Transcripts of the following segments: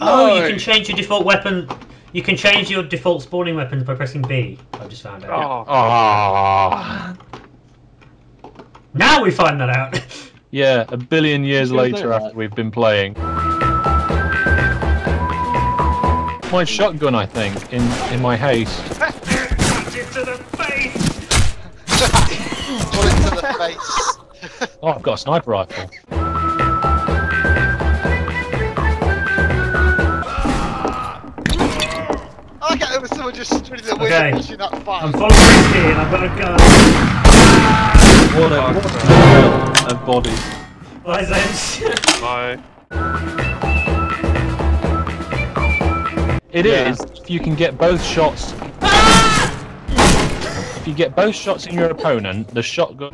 can change your default weapon. You can change your default spawning weapons by pressing B. I've just found out. Oh, Oh. Now we find that out. Yeah, a billion years later after we've been playing. My shotgun, I think, in in my haste. to the face. Bullet to the face. Oh, I've got a sniper rifle. Like how there was someone just stood in the window Okay. watching that fight. I'm following Risky and I've got a gun. What a, what a pile of bodies. Bye, Zens. my. It is. Yeah. if you can get both shots. If you get both shots in your opponent, the shotgun.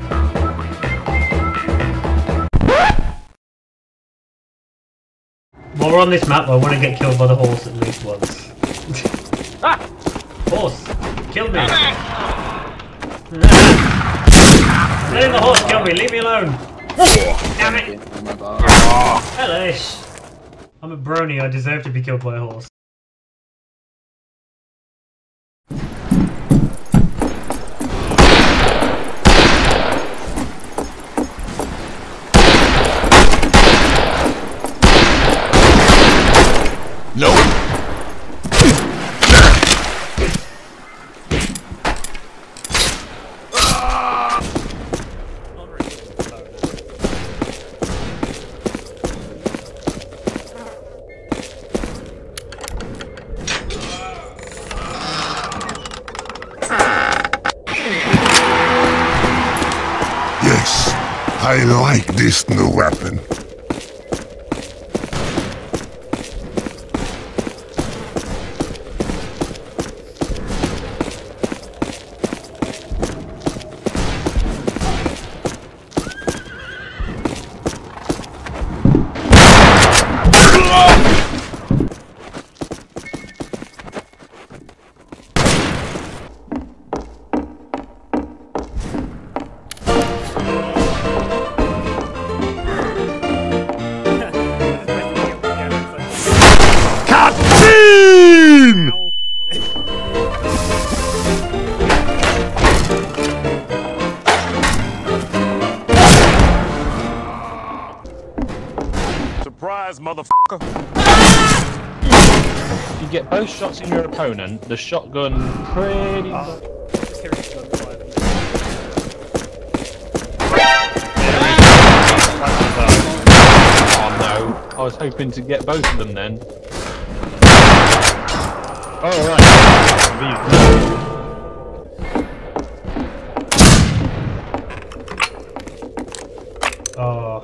While we're on this map, I want to get killed by the horse at least once. Horse! Kill me! Letting the horse kill me, leave me alone! Damn it! Hellish! I'm a brony, I deserve to be killed by a horse. Get both shots in your opponent, the shotgun pretty. Ah. Oh no! I was hoping to get both of them then. Oh right. Oh.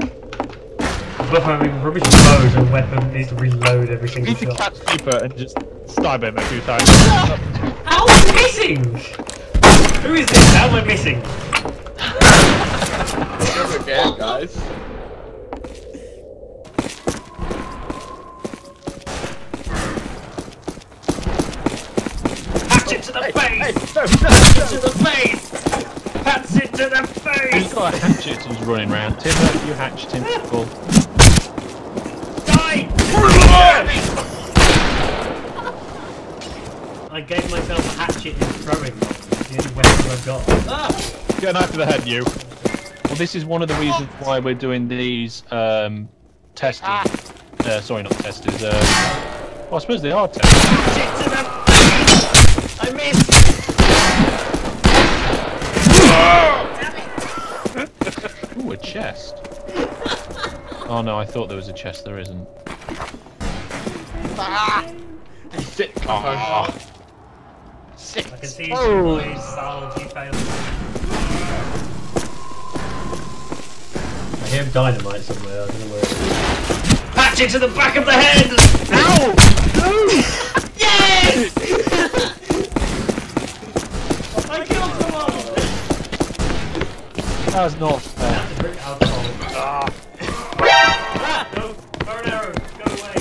But having rubbish bows and weapon needs to reload every You single need to shot. catch Keeper and just stab him a few times. How am I missing? Who is this? How am I missing? Go again, guys. Hatchet to the face! Hey, no, to the face! Hatchet to the face! He's got a hatchet and he's running around. Timber, you hatched him. Well, Die! I gave myself a hatchet in throwing. The only weapon I've got. Ah! Get a knife to the head, you. well, this is one of the reasons why we're doing these um, testers. Uh, sorry, not testers. Uh, well, I suppose they are testers. Hatchet to the! I missed! Ooh, a chest. Oh no, I thought there was a chest. There isn't. Ah, Sit. Oh, sit. I can see you boys, Sal, you failed. I hear dynamite somewhere, I don't know where it is. Hatchet to the back of the head! Ow! yes! I killed someone! that's not fair. That's a drink alcohol. Ah! ah! No! Bow and arrow, go away.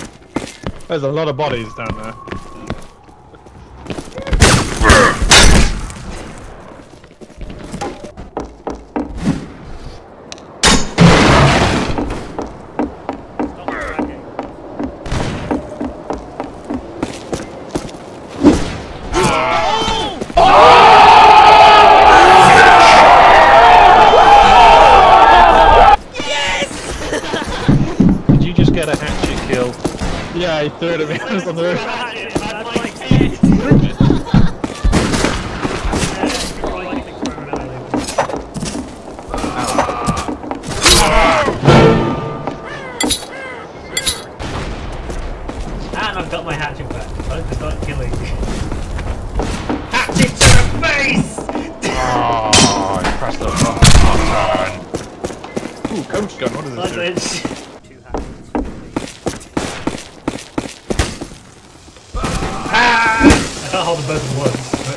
There's a lot of bodies down there. Threw it at me. I was on the roof. Hatchet, man, like, And I've got my hatchet back. Time to start killing. Hatchet to the face! Ah, oh, I pressed the wrong button. Ooh, coach gun. What does Like this do? it's- Two hatchets. Ah! I can't hold them both at once, but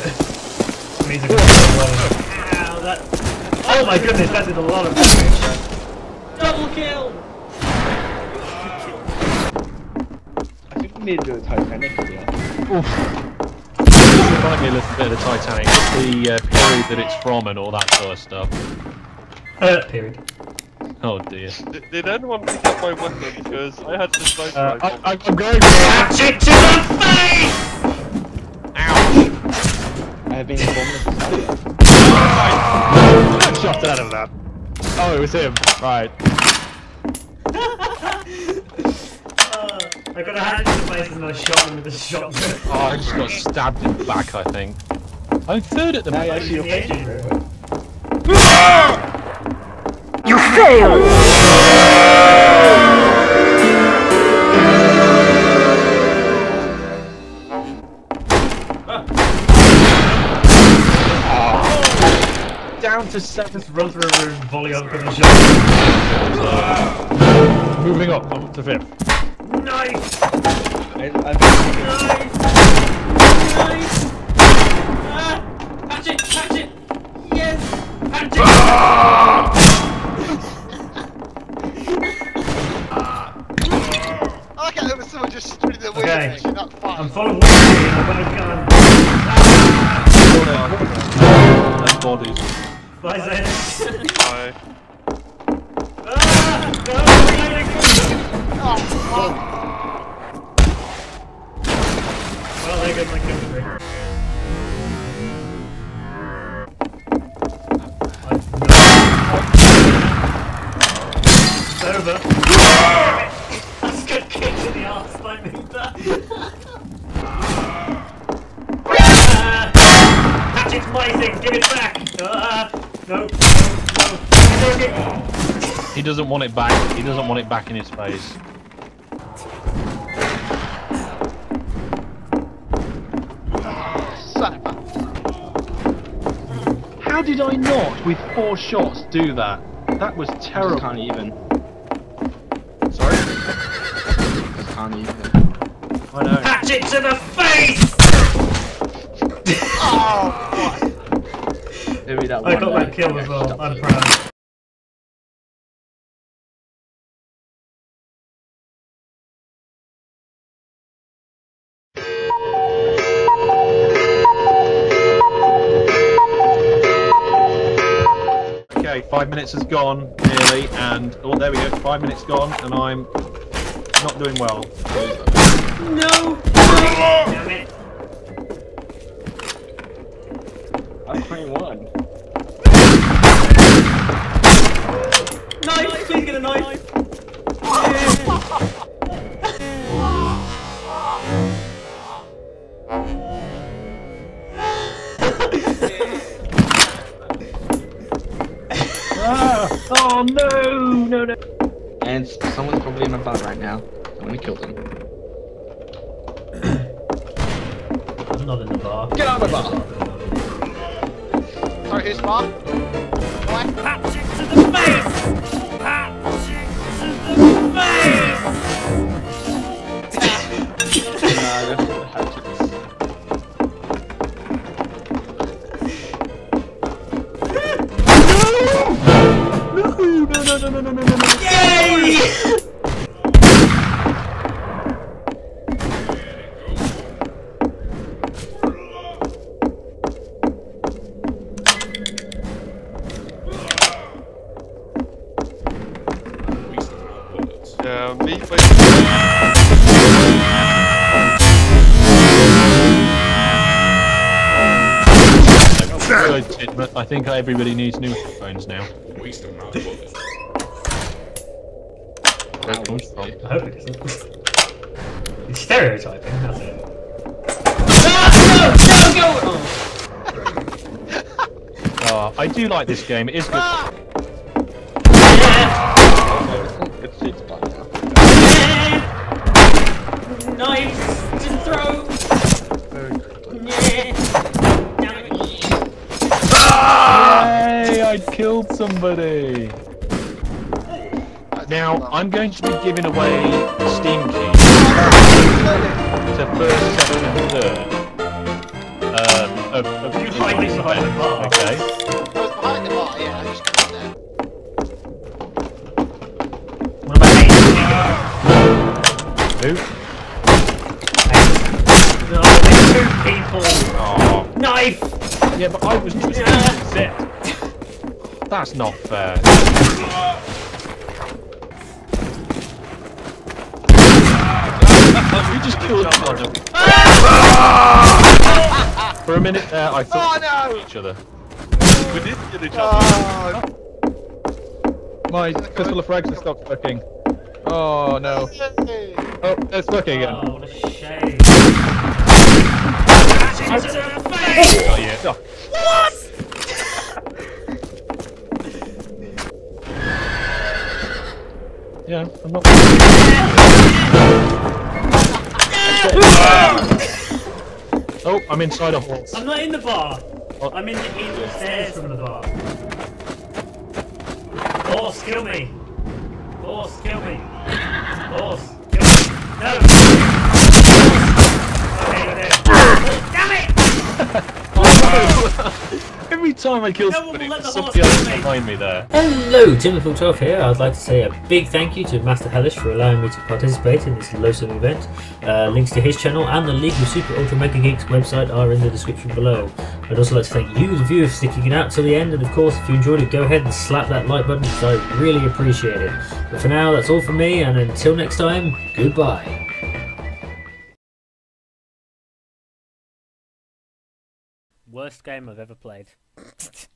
it means I can kill of. Ow, that... Oh my goodness, that did a lot of damage. Double kill! I think we need to do a Titanic here. Remind me a little bit of the Titanic, the uh, period that it's from and all that sort of stuff. Uh, period. Oh dear. Did, did anyone pick up my weapon? Because I had to nice Uh, rifle. I, I'm going for it. Hatchet to the face! I have been informed of this. I shot out of that. Oh, it was him. Right. Uh, I got a hand in the face and I shot him with a shotgun. Oh, I just got stabbed in the back, I think. I'm third at the Now you moment. actually the you're engine. Down to seven. Just set this run through a room, volley up with a shotgun. Moving up. I'm up to fifth. Nice! I, I've Nice! Nice! Ah! Hatchet! Hatchet! Yes! Hatchet! I like how there was someone just stood in the window Okay. pushing that far. I'm full of whiskey and I've got a bodies. Bye, Zen. Bye. Ah! No! Oh, fuck. Well, there goes my kill doesn't want it back. He doesn't want it back in his face. Son of a... How did I not, with four shots, do that? That was I terrible. can't even. Sorry? I can't even. I know. Hatchet to the face! Oh, what? Maybe that I got guy that kill as well. I'm proud. Okay, five minutes has gone nearly, and oh, there we go. Five minutes gone, and I'm not doing well. No! Damn it. I'm 21. Knife! Please get a knife! Oh no, no, no. And someone's probably in my butt right now. I'm gonna kill them. I'm not in the bar. Get out of my bar! Sorry, who's bar? Why? Hatchet to the face! Hatchet to the face! Nah, that's the hatchets. No, no, no, no, no, no, no, no. Yay! Yeah, me by I think everybody needs new headphones now. Where it comes from. I hope it isn't. It's stereotyping, that's it. Oh, I do like this game. It is good. Ah! It's it's fine now. Knives to! Hey, I killed somebody. Now I'm going to be giving away Steam keys to first, second, and third. Um, of, of You hide this behind the bar. Okay. I was behind the bar, yeah, I just got there. What about Hayden? Who? No, there's two people! Oh, Knife! yeah, but I was just Yeah. Z. That's not fair. You just killed someone. For a minute there, I thought Oh we no! each other. We did kill each other. Oh, My Fistful of Frags has stopped working. Oh no. Oh, it's working again. Oh, what a shame. Into the! Oh yeah. What? Yeah, I'm not. oh, I'm inside a horse. I'm not in the bar. Oh. I'm in the, in the stairs from the bar. Horse, kill me. Horse, kill me. Horse, kill me. No. Okay, you're dead. Damn it! Oh, Every time I kill No somebody, let there's the horse somebody else kill behind me there. Hello, Tidmouth Milk here. I'd like to say a big thank you to Master Hellish for allowing me to participate in this Losum event. Uh, links to his channel and the League of Super Ultra Mega Geeks website are in the description below. I'd also like to thank you, the viewer, for sticking it out till the end. And of course, if you enjoyed it, go ahead and slap that like button because I really appreciate it. But for now, that's all from me, and until next time, goodbye. Worst game I've ever played.